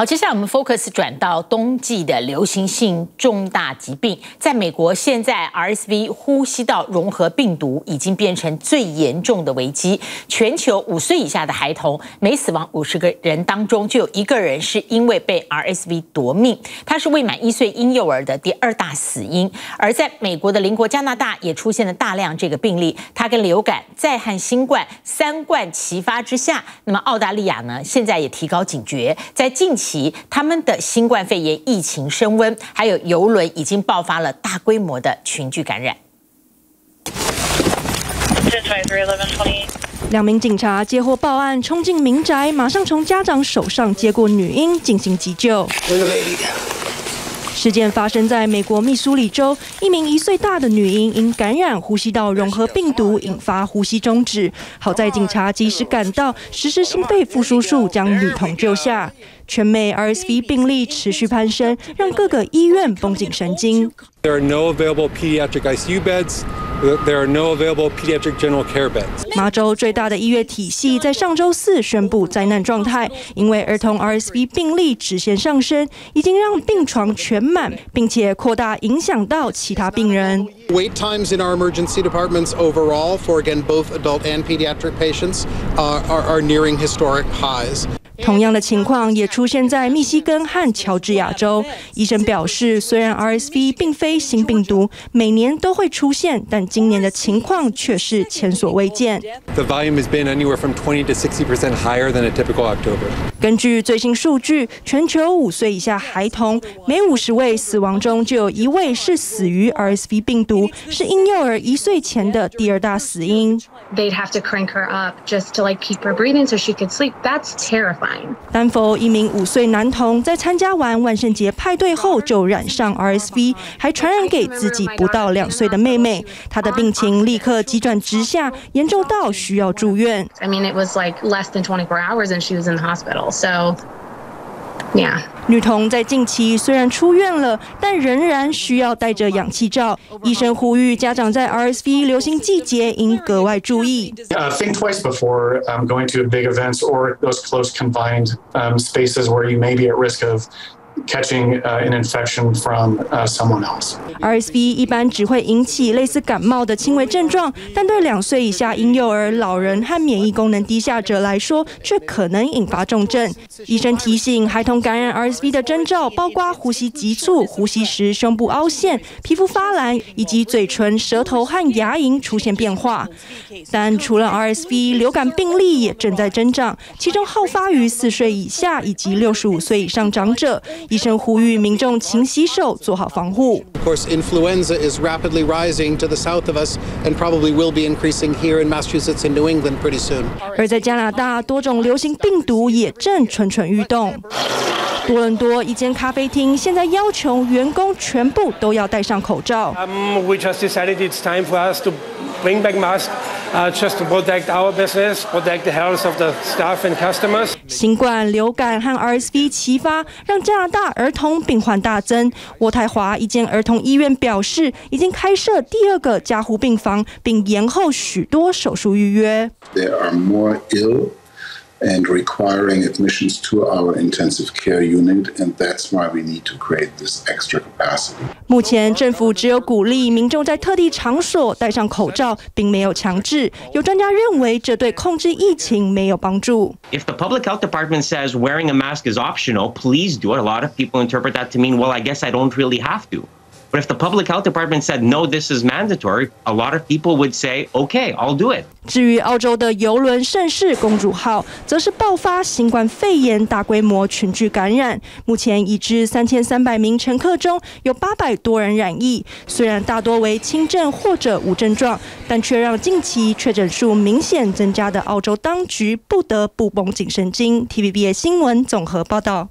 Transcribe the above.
好，接下来我们 focus 转到冬季的流行性重大疾病。在美国，现在 RSV 呼吸道融合病毒已经变成最严重的危机。全球五岁以下的孩童，每死亡五十个人当中就有一个人是因为被 RSV 夺命。它是未满一岁婴幼儿的第二大死因。而在美国的邻国加拿大也出现了大量这个病例。它跟流感再和新冠三冠齐发之下，那么澳大利亚呢，现在也提高警觉，在近期。其他们的新冠肺炎疫情升温，还有游轮已经爆发了大规模的群聚感染。两名警察接获报案，冲进民宅，马上从家长手上接过女婴进行急救。事件发生在美国密苏里州，一名一岁大的女婴因感染呼吸道融合病毒，引发呼吸中止。好在警察及时赶到，实施心肺复苏术，将女童救下。全美 RSV 病例持续攀升，让各个医院绷紧神经。There are no available pediatric ICU beds. There are no available pediatric general care beds. 马州最大的医院体系在上周四宣布灾难状态，因为儿童 RSV 病例直线上升，已经让病床全满，并且扩大影响到其他病人。Wait times in our emergency departments overall for again both adult and pediatric patients are are nearing historic highs. 同样的情况也出现在密西根和乔治亚州。医生表示，虽然 RSV 并非新病毒，每年都会出现，但今年的情况却是前所未见。The volume has been anywhere from 20 to 60 percent higher than a typical October. 根据最新数据，全球五岁以下孩童每五十位死亡中就有一位是死于 RSV 病毒，是婴幼儿一岁前的第二大死因。They'd have to crank her up just to like keep her breathing so she could sleep. That's terrifying. 丹佛一名五岁男童在参加完万圣节派对后就染上 RSV，还传染给自己不到两岁的妹妹。他的病情立刻急转直下，严重到需要住院。I mean, it was like less than 24 hours and she was in the hospital. So. Yeah. 女童在近期虽然出院了，但仍然需要戴着氧气罩。医生呼吁家长在 RSV 流行季节应格外注意。Uh, think twice before um, going to big events or those close confined um, spaces where you may be at risk of catching an infection from someone else. RSV 一般只会引起类似感冒的轻微症状，但对两岁以下婴幼儿、老人和免疫功能低下者来说，却可能引发重症。医生提醒，孩童感染 RSV 的征兆包括呼吸急促、呼吸时胸部凹陷、皮肤发蓝，以及嘴唇、舌头和牙龈出现变化。但除了 RSV，流感病例也正在增长，其中好发于四岁以下以及六十五岁以上长者。医生呼吁民众勤洗手，做好防护。Of course, influenza is rapidly rising to the south of us and probably will be increasing here in Massachusetts and New England pretty soon. 而在加拿大，多种流行病毒也正蠢蠢欲动。多伦多一间咖啡厅现在要求员工全部都要戴上口罩。Um, we just decided it's time for us to bring back masks. Uh, just to protect our business, protect the health of the staff and customers. 新冠、流感和 RSV 齐发，让加拿大儿童病患大增。渥太华一间儿童医院表示，已经开设第二个加护病房，并延后许多手术预约。There are more ill and requiring admissions to our intensive care unit, and that's why we need to create this extra capacity. 目前政府只有鼓励民众在特定场所戴上口罩，并没有强制。有专家认为，这对控制疫情没有帮助。If the public health department says wearing a mask is optional, please do it. A lot of people interpret that to mean, well, I guess I don't really have to. But if the public health department said no, this is mandatory, a lot of people would say, okay, I'll do it. 至于澳洲的游轮盛世公主号，则是爆发新冠肺炎大规模群聚感染，目前已知三千三百名乘客中有八百多人染疫。虽然大多为轻症或者无症状，但却让近期确诊数明显增加的澳洲当局不得不绷紧神经。TVB 新闻综合报道。